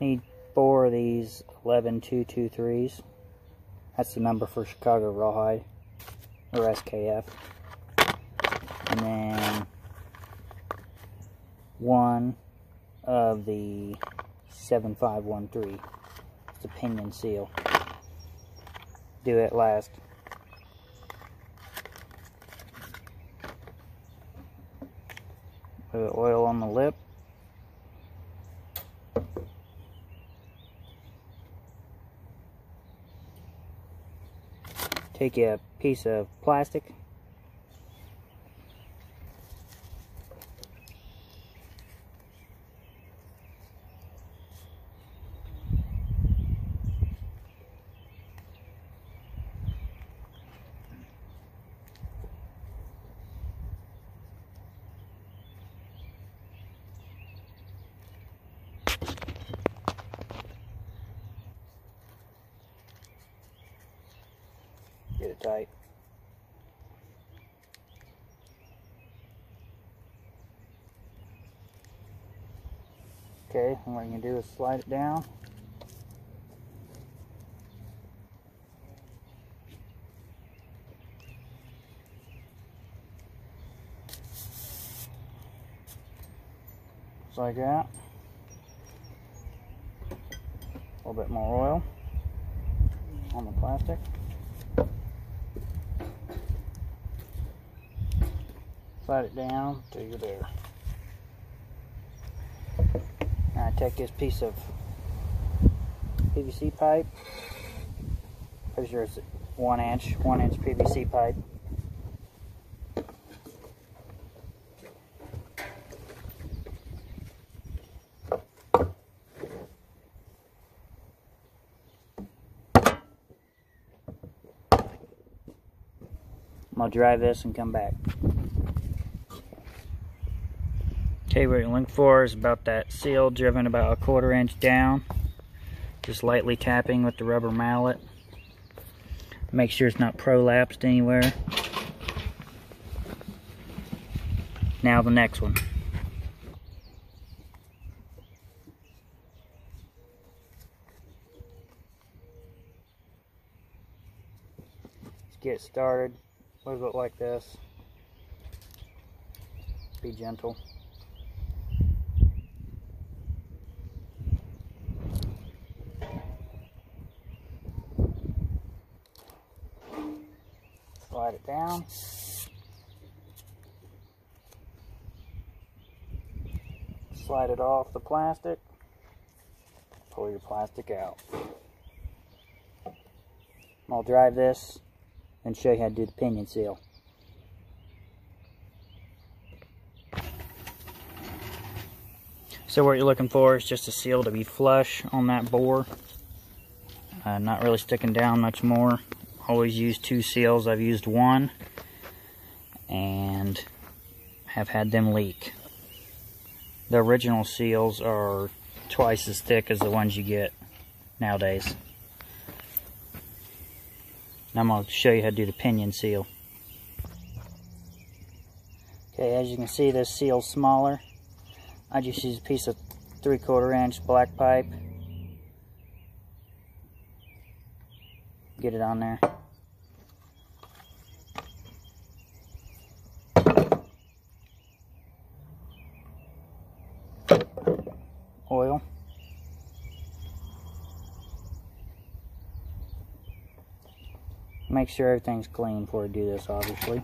Need four of these 11223s. That's the number for Chicago Rawhide, or SKF. And then one of the 7513. It's a pinion seal. Do it last. Put oil on the lip. Take a piece of plastic Okay, and what you're gonna do is slide it down. Just like that. A little bit more oil on the plastic. Slide it down till you're there. Now I take this piece of PVC pipe. Pretty sure it's one inch, one inch PVC pipe. Gonna dry this and come back. Okay, what you're looking for is about that seal driven about a quarter inch down. Just lightly tapping with the rubber mallet. Make sure it's not prolapsed anywhere. Now the next one. Let's get started. Move it like this. Be gentle. Slide it down. Slide it off the plastic. Pull your plastic out. I'll drive this and show you how to do the pinion seal. So what you're looking for is just a seal to be flush on that bore. Uh, not really sticking down much more always use two seals. I've used one and have had them leak. The original seals are twice as thick as the ones you get nowadays. Now I'm going to show you how to do the pinion seal. Okay, as you can see this seal's smaller. I just use a piece of 3 quarter inch black pipe. Get it on there. oil. Make sure everything's clean before you do this, obviously.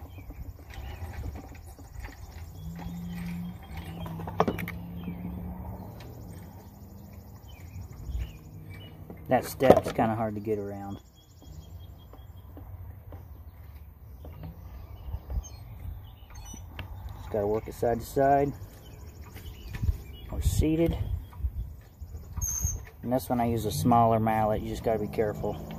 That step's kind of hard to get around. Just got to work it side to side. Or seated. And this one I use a smaller mallet, you just gotta be careful.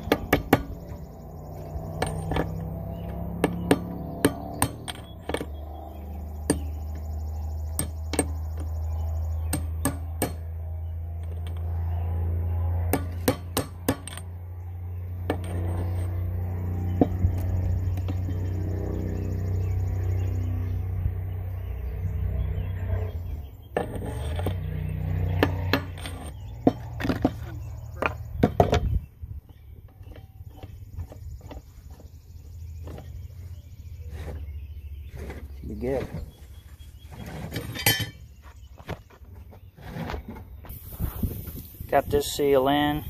Got this seal in.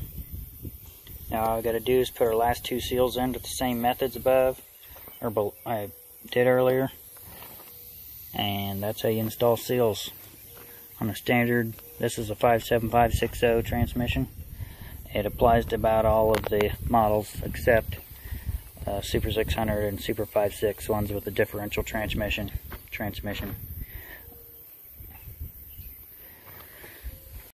Now all I gotta do is put our last two seals in with the same methods above, or I did earlier. And that's how you install seals on a standard, this is a 57560 transmission. It applies to about all of the models except uh, Super 600 and Super 56 ones with a differential transmission. Transmission.